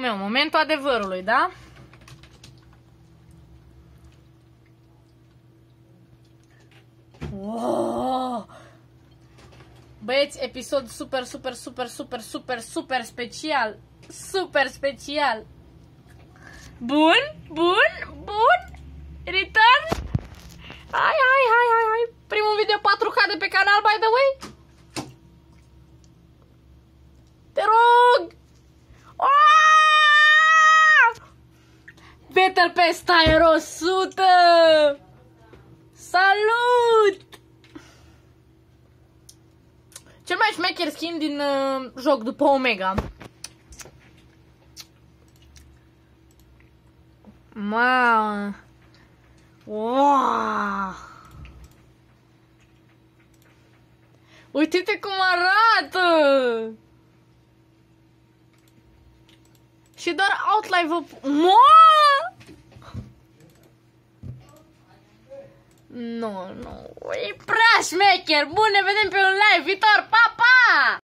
meu, momentul adevărului, da? Wow! Băieți, episod super, super, super, super, super, super special. Super special. Bun, bun, Battle Pass Tire 100! Salut! Cel mai șmecher skin din uh, joc după Omega. Ma. Wow. Uite-te cum arată! Și doar outline-ul... Mo! Nu, nu, e prea șmecher! Bun, ne vedem pe un live viitor! Pa, pa!